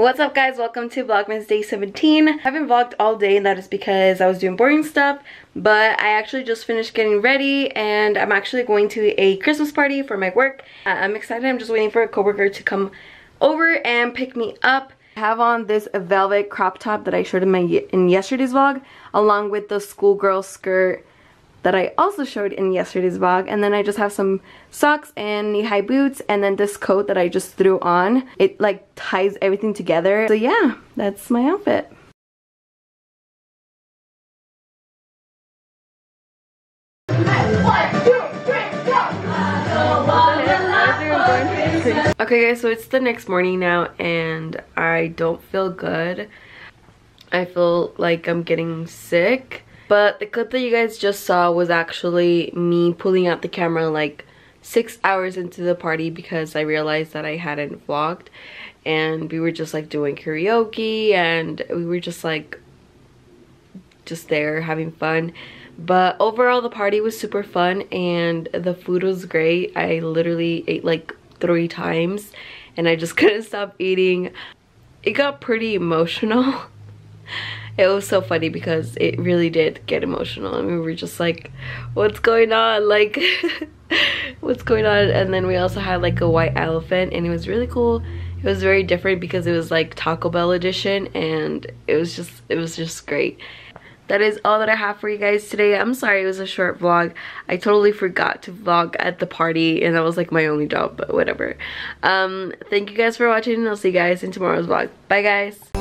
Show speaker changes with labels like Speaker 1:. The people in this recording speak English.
Speaker 1: What's up guys? Welcome to Vlogmas Day 17. I haven't vlogged all day and that is because I was doing boring stuff but I actually just finished getting ready and I'm actually going to a Christmas party for my work. Uh, I'm excited. I'm just waiting for a coworker to come over and pick me up. I have on this velvet crop top that I showed in my in yesterday's vlog along with the schoolgirl skirt that I also showed in yesterday's vlog and then I just have some socks and knee-high boots and then this coat that I just threw on it like ties everything together. So yeah that's my outfit. Okay guys, so it's the next morning now and I don't feel good. I feel like I'm getting sick but the clip that you guys just saw was actually me pulling out the camera like six hours into the party because I realized that I hadn't vlogged. And we were just like doing karaoke and we were just like just there having fun. But overall the party was super fun and the food was great. I literally ate like three times and i just couldn't stop eating. It got pretty emotional it was so funny because it really did get emotional and we were just like what's going on like what's going on and then we also had like a white elephant and it was really cool it was very different because it was like Taco Bell edition and it was just it was just great that is all that I have for you guys today. I'm sorry it was a short vlog. I totally forgot to vlog at the party and that was like my only job, but whatever. Um, thank you guys for watching and I'll see you guys in tomorrow's vlog. Bye guys.